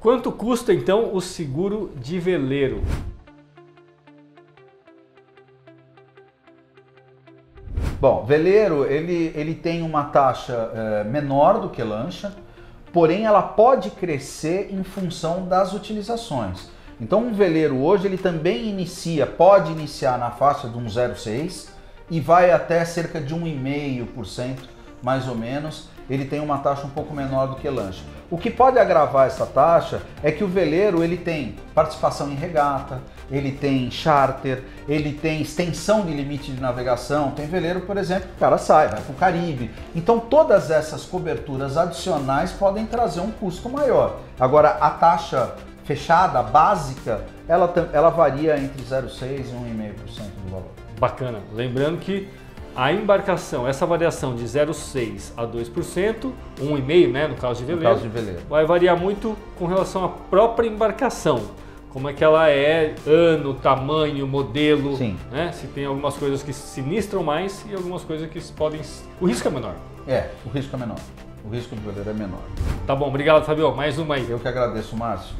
Quanto custa então o seguro de veleiro? Bom, veleiro ele, ele tem uma taxa é, menor do que lancha, porém ela pode crescer em função das utilizações. Então um veleiro hoje ele também inicia, pode iniciar na faixa de um 0,6 e vai até cerca de 1,5% mais ou menos. Ele tem uma taxa um pouco menor do que lancha. O que pode agravar essa taxa é que o veleiro ele tem participação em regata, ele tem charter, ele tem extensão de limite de navegação. Tem veleiro, por exemplo, o cara sai, vai para o Caribe. Então todas essas coberturas adicionais podem trazer um custo maior. Agora a taxa fechada, básica, ela, ela varia entre 0,6% e 1,5% do valor. Bacana. Lembrando que a embarcação, essa variação de 0,6% a 2%, 1,5% né, no caso de veleiro, caso de veleiro, vai variar muito com relação à própria embarcação. Como é que ela é, ano, tamanho, modelo, Sim. né? Se tem algumas coisas que sinistram mais e algumas coisas que podem... O risco é menor. É, o risco é menor. O risco do veleiro é menor. Tá bom, obrigado Fabio. Mais uma aí. Eu que agradeço, Márcio.